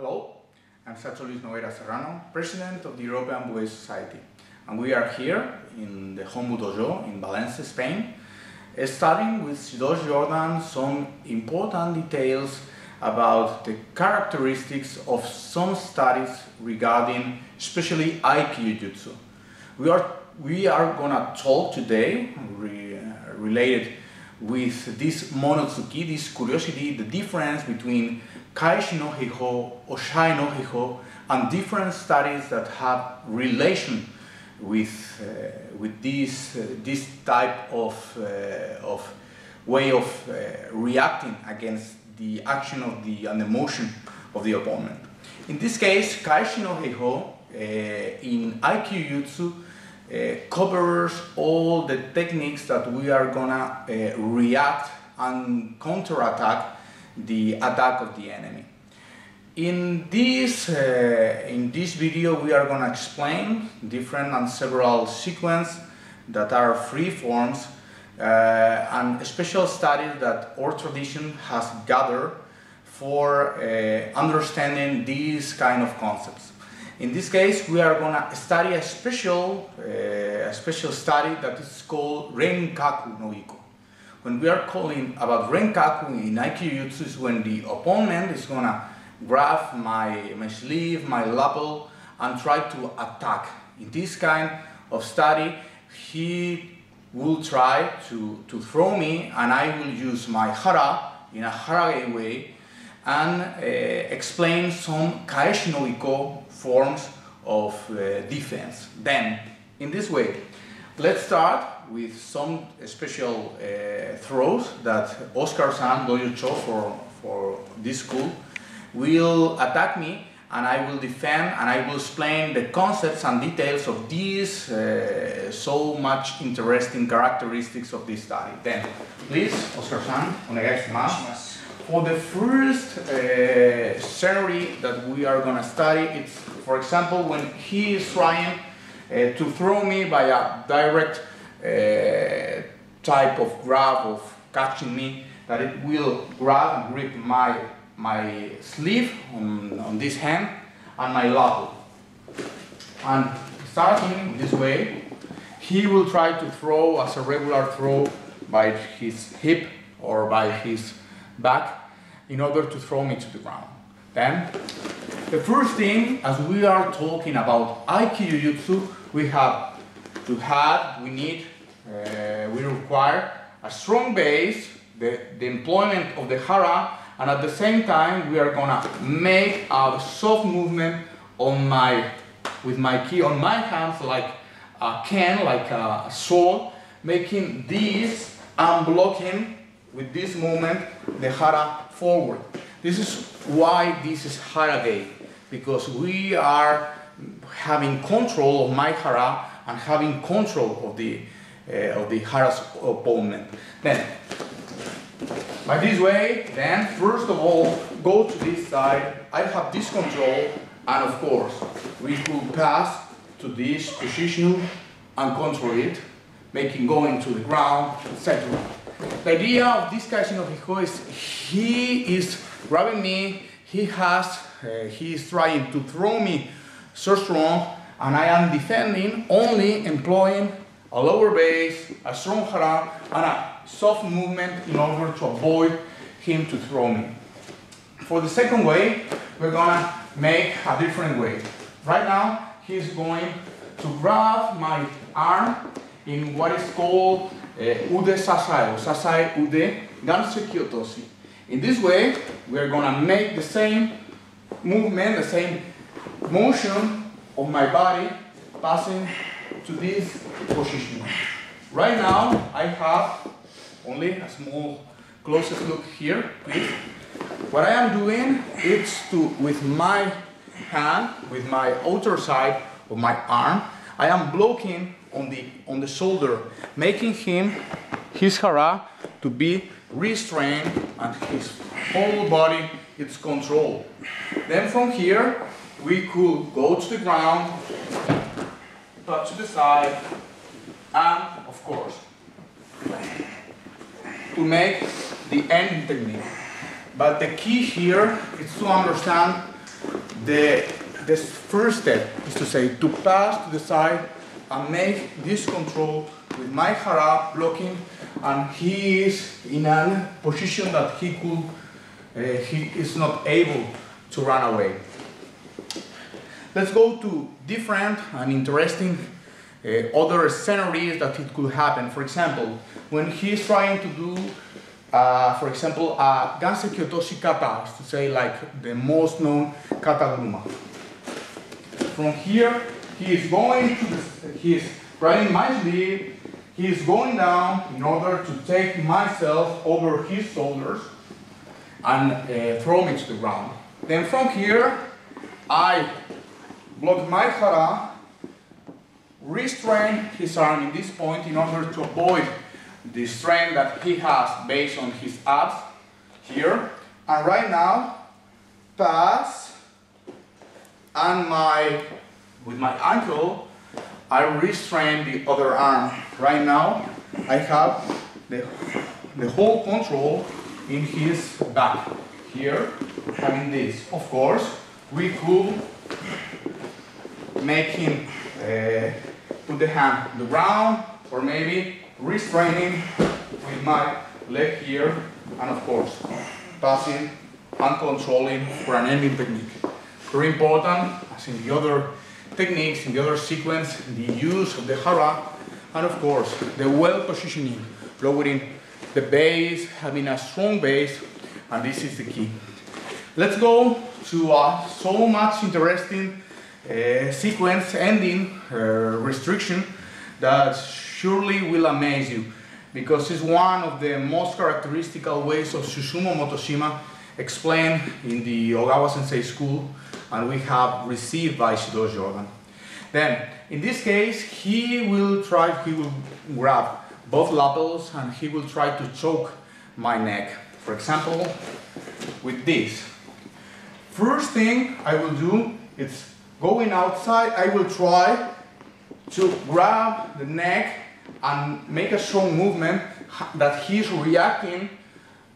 Hello, I'm Sacho Luis Nogueira Serrano, President of the European Buoy Society. And we are here in the Hombu Dojo in Valencia, Spain, starting with Sidosh Jordan some important details about the characteristics of some studies regarding especially Aikijutsu. We are, we are gonna talk today re, uh, related with this monozuki, this curiosity, the difference between Kaeshi no Heiho, Osai no Heiho, and different studies that have relation with, uh, with this, uh, this type of, uh, of way of uh, reacting against the action of the and the motion of the opponent. In this case, Kaeshi no Heiho uh, in Aikijutsu uh, covers all the techniques that we are gonna react and counterattack the attack of the enemy. In this, uh, in this video we are gonna explain different and several sequences that are free forms uh, and special studies that our tradition has gathered for uh, understanding these kind of concepts. In this case, we are going to study a special, uh, a special study that is called Renkaku no Iko. When we are calling about Renkaku in Aikijutsu is when the opponent is to grab my, my sleeve, my lapel, and try to attack. In this kind of study, he will try to, to throw me and I will use my hara in a harage way and uh, explain some kaeshi no iko forms of uh, defense. Then, in this way, let's start with some special uh, throws that Oscar San, Dojo Cho for, for this school, will attack me and I will defend and I will explain the concepts and details of these uh, so much interesting characteristics of this study. Then, please, Oscar San, onegaishimasu. For the first uh, scenery that we are gonna study, it's, for example, when he is trying uh, to throw me by a direct Uh, type of grab of catching me, that it will grab and grip my, my sleeve on, on this hand and my lapel. And starting this way, he will try to throw as a regular throw by his hip or by his back in order to throw me to the ground. Then, the first thing, as we are talking about Aikijutsu, we have to have, we need, uh, we require a strong base, the, the employment of the hara, and at the same time, we are gonna make a soft movement on my, with my key on my hands, like a ken, like a sword, making this and blocking with this movement the hara forward. This is why this is hara harage, because we are having control of my hara and having control of the uh, of the hara's opponent. Then, by this way, then first of all, go to this side. I have this control, and of course, we could pass to this position and control it, making going to the ground, etc. The idea of this Kaeshi no Heiho is he is grabbing me, he has, uh, he is trying to throw me so strong, and I am defending only employing a lower base, a strong hara, and a soft movement in order to avoid him to throw me. For the second way, we're gonna make a different way. Right now, he's going to grab my arm in what is called uh, ude sasai, or sasai ude ganseki otoshi. In this way, we are gonna make the same movement, the same motion of my body passing to this position. Right now, I have only a small closest look here, please. What I am doing is to, with my hand, with my outer side of my arm, I am blocking on the, on the shoulder, making him, his hara, to be restrained and his whole body is controlled. Then from here, we could go to the ground, touch the side, and of course, to make the end technique. But the key here is to understand the, the first step is to say to pass to the side and make this control with my hara blocking and he is in a position that he could, uh, he is not able to run away. Let's go to different and interesting uh, other scenarios that it could happen. For example, when he's trying to do, uh, for example, a Ganseki Otoshi kata, to say like the most known kata guruma. From here, he is going to the, he is riding my sleeve, he is going down in order to take myself over his shoulders and uh, throw me to the ground. Then from here, I block my hara, restrain his arm in this point in order to avoid the strain that he has based on his abs here. And right now, pass, and my, with my ankle, I restrain the other arm. Right now, I have the, the whole control in his back. Here, having this. Of course, we could make him uh, put the hand on the ground or maybe restraining with my leg here and of course passing and controlling for an ending technique. Very important, as in the other techniques, in the other sequence, the use of the hara and of course the well positioning, lowering the base, having a strong base and this is the key. Let's go to uh, so much interesting sequence ending restriction that surely will amaze you because it's one of the most characteristic ways of Susumu Motoshima explained in the Ogawa Sensei school and we have received by Shido Jordan. Then, in this case, he will try, he will grab both lapels and he will try to choke my neck. For example, with this. First thing I will do is going outside, I will try to grab the neck and make a strong movement that he's reacting,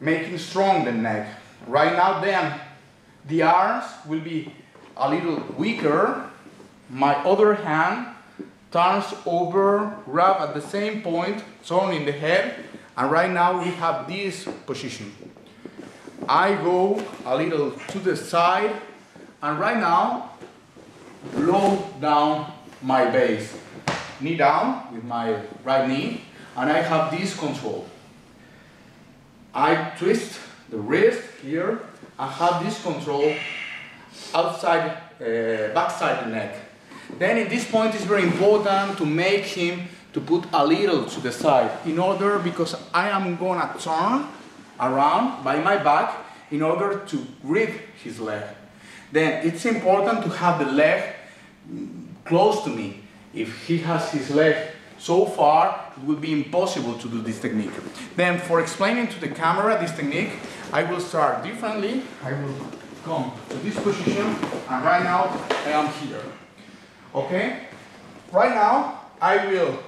making strong the neck. Right now then, the arms will be a little weaker. My other hand turns over, grab at the same point, turn in the head, and right now we have this position. I go a little to the side, and right now, low down my base. Knee down with my right knee, and I have this control. I twist the wrist here, I have this control outside, uh, backside the neck. Then in this point it's very important to make him to put a little to the side in order because I am gonna turn around by my back in order to grip his leg. Then it's important to have the leg close to me. If he has his leg so far, it will be impossible to do this technique. Then for explaining to the camera this technique, I will start differently. I will come to this position and right now I am here. Okay? Right now I will,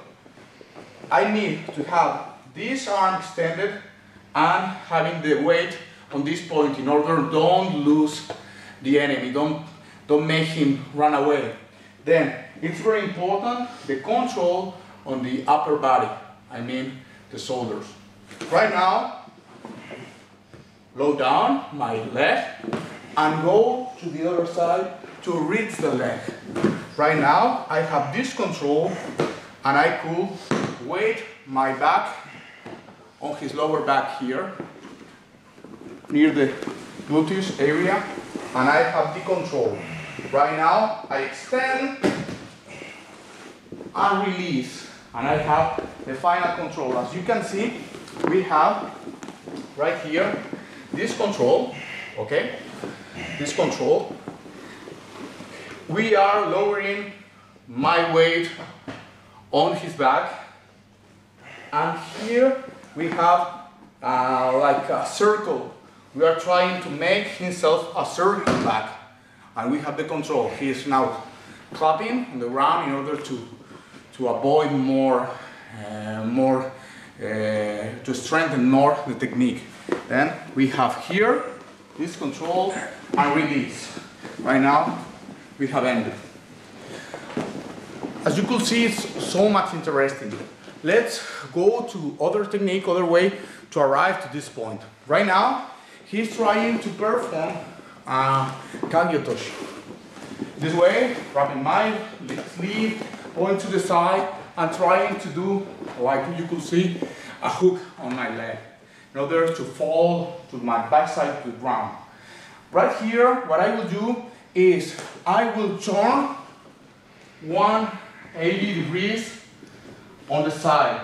I need to have this arm extended and having the weight on this point in order don't lose the enemy, don't, don't make him run away. Then it's very important the control on the upper body, I mean the shoulders. Right now, low down my leg and go to the other side to reach the leg. Right now, I have this control and I could weight my back on his lower back here, near the gluteus area, and I have the control. Right now, I extend and release, and I have the final control. As you can see, we have right here this control, okay? This control. We are lowering my weight on his back, and here we have uh, like a circle. We are trying to make himself a circle back, and we have the control. He is now clapping on the ground in order to to avoid more, uh, more, uh, to strengthen more the technique. Then we have here this control and release. right now we have ended. As you could see, it's so much interesting. Let's go to other technique, other way to arrive to this point. Right now, he's trying to perform a kagyotoshi. This way, wrapping my sleeve, going to the side, and trying to do, like you could see, a hook on my leg in order to fall to my backside to the ground. Right here, what I will do is I will turn 180 degrees on the side.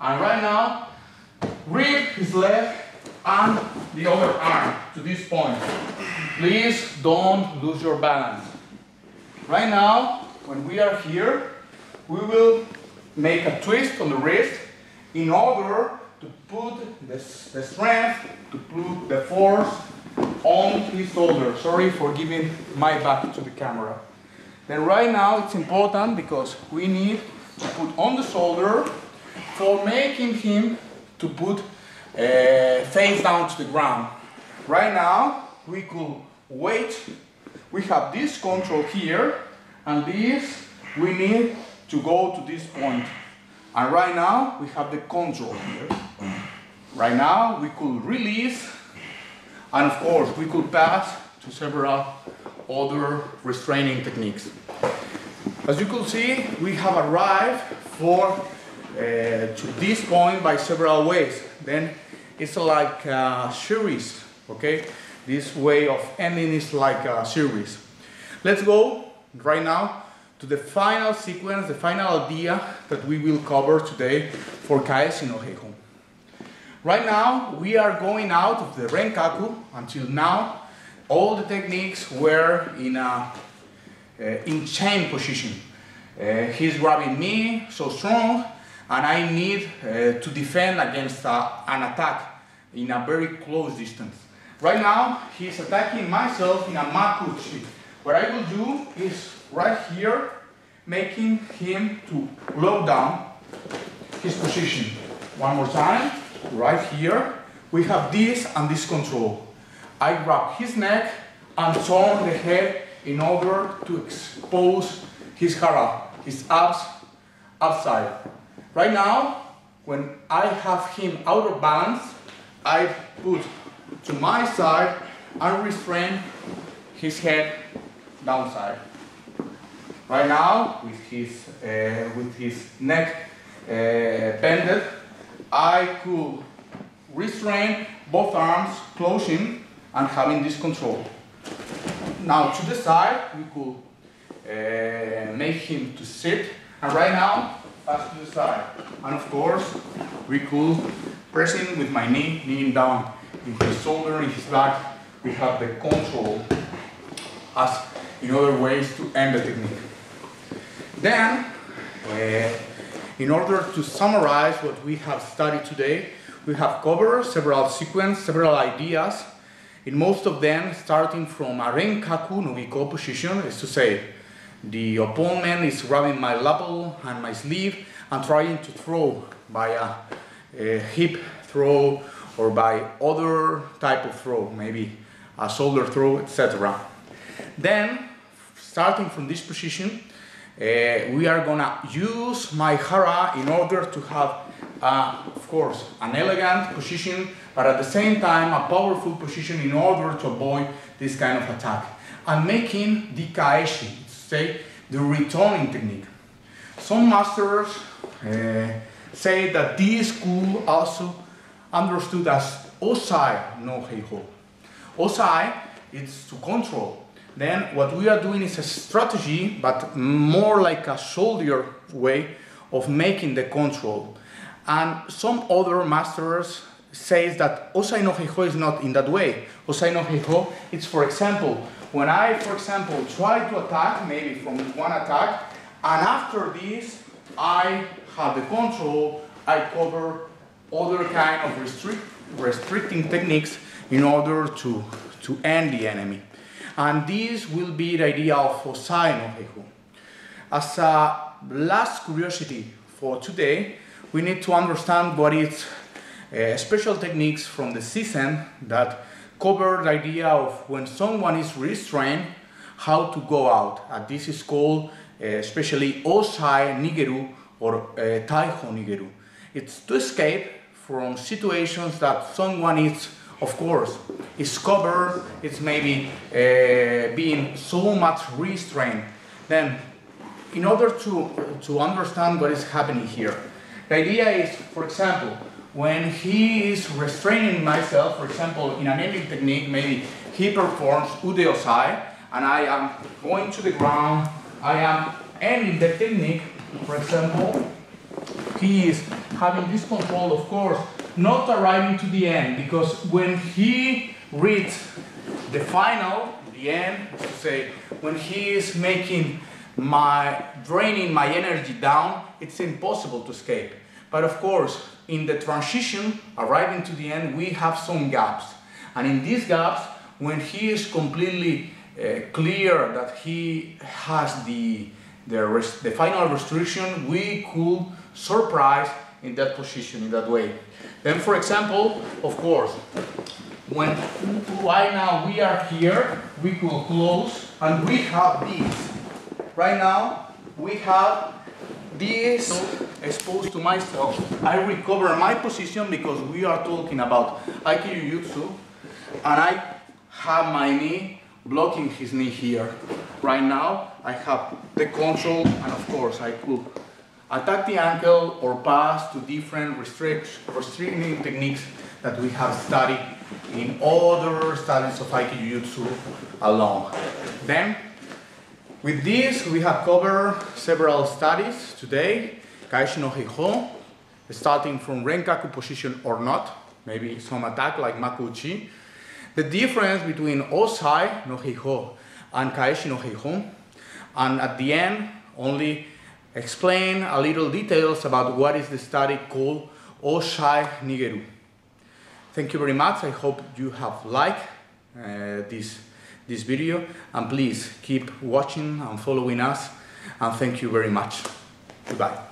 And right now, grip his leg and the other arm to this point. Please don't lose your balance. Right now, when we are here, we will make a twist on the wrist in order to put the, the strength, to put the force on his shoulder. Sorry for giving my back to the camera. Then right now it's important because we need to put on the shoulder for making him to put uh, face down to the ground. Right now we could wait. We have this control here and this we need to go to this point. And right now we have the control here. Right now we could release and of course we could pass to several other restraining techniques. As you could see, we have arrived for uh, to this point by several ways. Then it's like a series, okay? This way of ending is like a series. Let's go right now to the final sequence, the final idea that we will cover today for Kaeshi no Heiho. Right now, we are going out of the Renkaku. Until now, all the techniques were in a uh, in chain position. Uh, he's grabbing me so strong, and I need uh, to defend against an attack in a very close distance. Right now, he's attacking myself in a makuchi. What I will do is right here, making him to low down his position. One more time right here, we have this and this control. I grab his neck and turn the head in order to expose his hara, his abs, upside. Right now, when I have him out of balance, I put to my side and restrain his head downside. Right now, with his, uh, with his neck uh, bended, I could restrain both arms, closing and having this control. Now to the side, we could uh, make him to sit, and right now, to the side. And of course, we could press him with my knee, kneeing down in his shoulder, in his back, we have the control as in other ways to end the technique. Then, uh, in order to summarize what we have studied today, we have covered several sequences, several ideas, in most of them starting from a Renkaku no Giko position, is to say, the opponent is grabbing my lapel and my sleeve and trying to throw by a, a hip throw or by other type of throw, maybe a shoulder throw, etc. Then, starting from this position, uh, we are gonna use my hara in order to have, uh, of course, an elegant position, but at the same time a powerful position in order to avoid this kind of attack. And making the kaeshi, say, the returning technique. Some masters uh, say that this school also understood as osai no heiho. Osai is to control then what we are doing is a strategy, but more like a soldier way of making the control. And some other masters says that Osai no Heiho is not in that way. Osai no Heiho, it's for example, when I, for example, try to attack, maybe from one attack, and after this, I have the control, I cover other kind of restrict, restricting techniques in order to, to end the enemy. And this will be the idea of Osai no Heiho. As a last curiosity for today, we need to understand what is uh, special techniques from the season that cover the idea of when someone is restrained, how to go out. And this is called uh, especially Osai Nigeru or uh, Taiho Nigeru. It's to escape from situations that someone is, of course, is covered, it's maybe uh, being so much restrained. Then, in order to, to understand what is happening here, the idea is, for example, when he is restraining myself, for example, in an ending technique, maybe he performs Ude Osai, and I am going to the ground, I am ending the technique, for example, he is having this control, of course, not arriving to the end, because when he reads the final, the end, to say, when he is making my, draining my energy down, it's impossible to escape. But of course, in the transition, arriving to the end, we have some gaps. And in these gaps, when he is completely uh, clear that he has the, the, the final restriction, we could surprise in that position, in that way. Then, for example, of course, when right now we are here, we could close and we have this. Right now, we have this exposed to myself. I recover my position because we are talking about Aikido and I have my knee blocking his knee here. Right now, I have the control and of course I could attack the ankle or pass to different restrict, restricting techniques that we have studied in other studies of Aikido Jutsu alone. Then, with this, we have covered several studies today. Kaeshi no Heiho, starting from Renkaku position or not, maybe some attack like Makuchi. The difference between Osai no Heiho and Kaeshi no Heiho. And at the end, only explain a little details about what is the study called Osai Nigeru. Thank you very much. I hope you have liked uh, this, this video and please keep watching and following us and thank you very much. Goodbye.